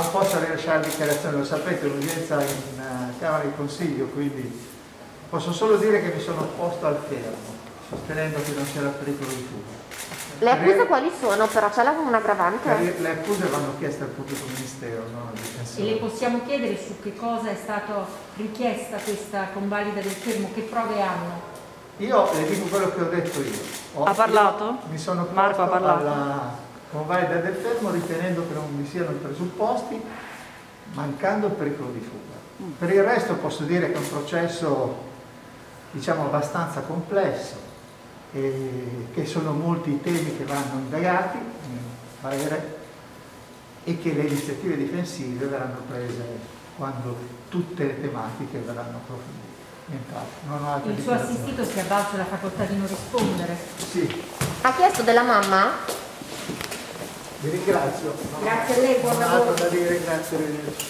Non posso rilasciare dichiarazioni, lo sapete, l'udienza in uh, Camera di Consiglio, quindi posso solo dire che mi sono opposto al fermo, sostenendo che non c'era pericolo di fuga. Le accuse quali sono? Però c'è la un aggravante? Le accuse vanno chieste al pubblico ministero, non al difensore. E le possiamo chiedere su che cosa è stata richiesta questa convalida del fermo, che prove hanno? Io le dico quello che ho detto io. Ho, ha parlato? Io mi sono Marco ha parlato? alla convalida del fermo ritenendo che non vi siano i presupposti, mancando il pericolo di fuga. Mm. Per il resto posso dire che è un processo diciamo abbastanza complesso, e che sono molti i temi che vanno indagati, parere, e che le iniziative difensive verranno prese quando tutte le tematiche verranno approfondite. Il suo assistito si è avvalso la facoltà di non rispondere? Sì. Ha chiesto della mamma? Vi ringrazio. Grazie a lei, buon lavoro. Da dire, grazie, arrivederci.